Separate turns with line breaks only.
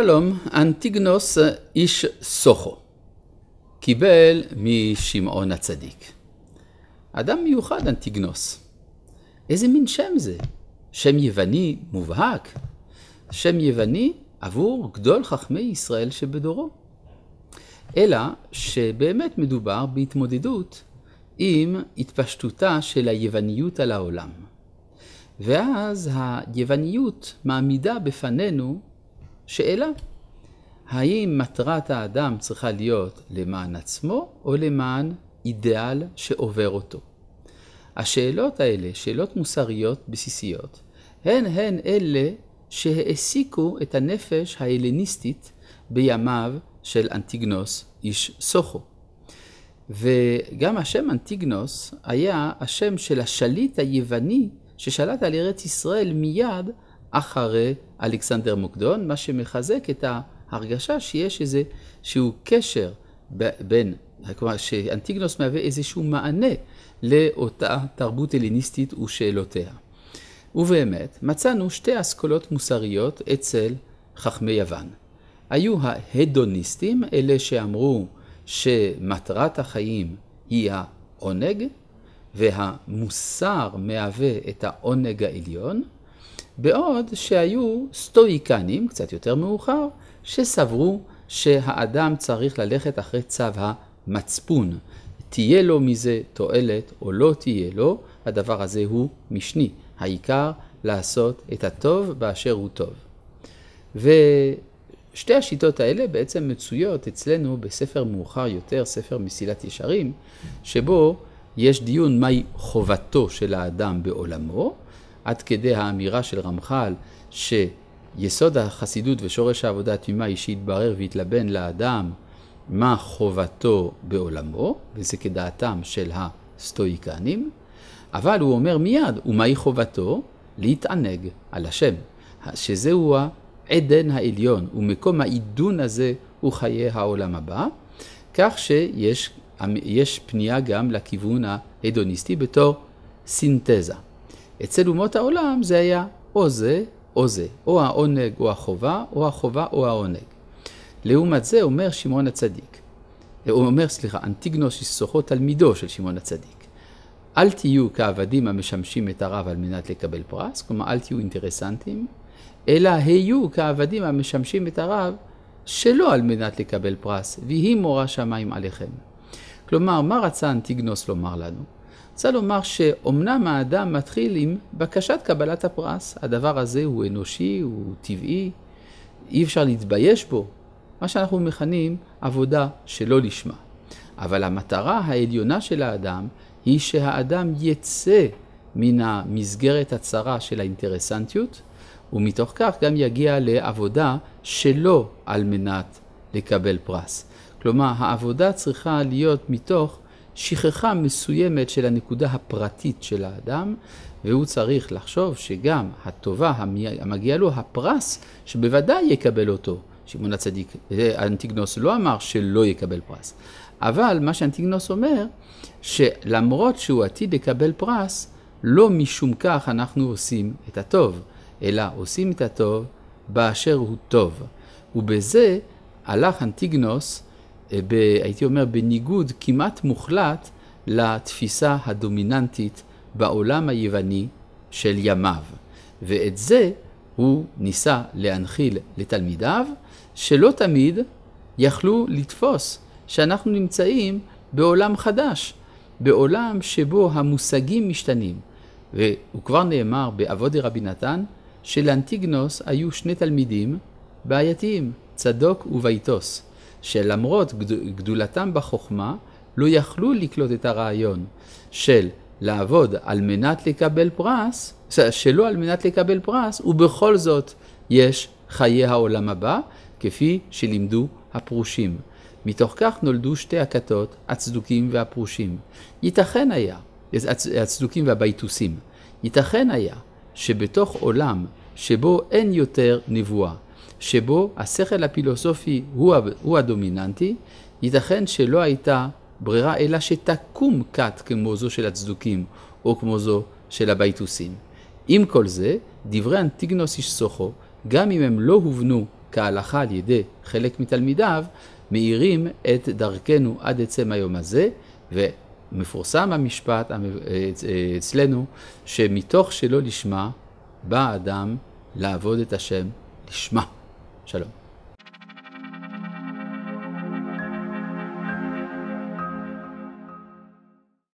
שלום, אנטיגנוס איש סוכו, קיבל משמעון הצדיק. אדם מיוחד אנטיגנוס. איזה מין שם זה? שם יווני מובהק? שם יווני עבור גדול חכמי ישראל שבדורו. אלא שבאמת מדובר בהתמודדות עם התפשטותה של היווניות על העולם. ואז היווניות מעמידה בפנינו שאלה, האם מטרת האדם צריכה להיות למען עצמו או למען אידיאל שעובר אותו? השאלות האלה, שאלות מוסריות בסיסיות, הן הן אלה שהעסיקו את הנפש ההלניסטית בימיו של אנטיגנוס איש סוכו. וגם השם אנטיגנוס היה השם של השליט היווני ששלט על ארץ ישראל מיד אחרי אלכסנדר מוקדון, מה שמחזק את ההרגשה שיש איזה שהוא קשר בין, כלומר שאנטיגנוס מהווה איזשהו מענה לאותה תרבות הלניסטית ושאלותיה. ובאמת, מצאנו שתי אסכולות מוסריות אצל חכמי יוון. היו ההדוניסטים, אלה שאמרו שמטרת החיים היא העונג, והמוסר מהווה את העונג העליון, בעוד שהיו סטואיקנים, קצת יותר מאוחר, שסברו שהאדם צריך ללכת אחרי צו המצפון. תהיה לו מזה תועלת או לא תהיה לו, הדבר הזה הוא משני. העיקר לעשות את הטוב באשר הוא טוב. ושתי השיטות האלה בעצם מצויות אצלנו בספר מאוחר יותר, ספר מסילת ישרים, שבו יש דיון מהי חובתו של האדם בעולמו, עד כדי האמירה של רמח"ל שיסוד החסידות ושורש העבודה התמימה היא שיתברר ויתלבן לאדם מה חובתו בעולמו, וזה כדעתם של הסטואיקנים, אבל הוא אומר מיד, ומהי חובתו? להתענג על השם, שזהו העדן העליון, ומקום העידון הזה הוא חיי העולם הבא, כך שיש פנייה גם לכיוון ההדוניסטי בתור סינתזה. אצל אומות העולם זה היה או זה או זה, או העונג או החובה, או החובה או העונג. לעומת זה אומר שמעון הצדיק, הוא אומר, סליחה, אנטיגנוס יסוכו תלמידו של שמעון הצדיק. אל תהיו כעבדים המשמשים את הרב על מנת לקבל פרס, כלומר אל תהיו אינטרסנטים, אלא היו כעבדים המשמשים את הרב שלא על מנת לקבל פרס, ויהי מורא שמיים עליכם. כלומר, מה רצה אנטיגנוס לומר לנו? רוצה לומר שאומנם האדם מתחיל עם בקשת קבלת הפרס. הדבר הזה הוא אנושי, הוא טבעי, אי אפשר להתבייש בו. מה שאנחנו מכנים עבודה שלא לשמה. אבל המטרה העליונה של האדם היא שהאדם יצא מן המסגרת הצרה של האינטרסנטיות, ומתוך כך גם יגיע לעבודה שלא על מנת לקבל פרס. כלומר, העבודה צריכה להיות מתוך שכחה מסוימת של הנקודה הפרטית של האדם, והוא צריך לחשוב שגם הטובה המגיעה לו, הפרס, שבוודאי יקבל אותו. שמעון הצדיק, אנטיגנוס לא אמר שלא יקבל פרס, אבל מה שאנטיגנוס אומר, שלמרות שהוא עתיד לקבל פרס, לא משום כך אנחנו עושים את הטוב, אלא עושים את הטוב באשר הוא טוב. ובזה הלך אנטיגנוס ב, הייתי אומר, בניגוד כמעט מוחלט לתפיסה הדומיננטית בעולם היווני של ימיו. ואת זה הוא ניסה להנחיל לתלמידיו, שלא תמיד יכלו לתפוס שאנחנו נמצאים בעולם חדש, בעולם שבו המושגים משתנים. והוא כבר נאמר באבודי רבי נתן, שלאנטיגנוס היו שני תלמידים בעייתיים, צדוק וביתוס. שלמרות גדולתם בחוכמה, לא יכלו לקלוט את הרעיון של לעבוד על מנת לקבל פרס, שלא על מנת לקבל פרס, ובכל זאת יש חיי העולם הבא, כפי שלימדו הפרושים. מתוך כך נולדו שתי הכתות, הצדוקים והפרושים. ייתכן היה, הצדוקים והבייתוסים, ייתכן היה שבתוך עולם שבו אין יותר נבואה, שבו השכל הפילוסופי הוא, הדומיננטי, ייתכן שלא הייתה ברירה אלא שתקום כת כמו זו של הצדוקים או כמו זו של הבייטוסים. עם כל זה, דברי אנטיגנוס איש סוכו, גם אם הם לא הובנו כהלכה על ידי חלק מתלמידיו, מאירים את דרכנו עד עצם היום הזה, ומפורסם המשפט אצלנו, שמתוך שלא לשמה, בא אדם לעבוד את השם לשמה. שלום.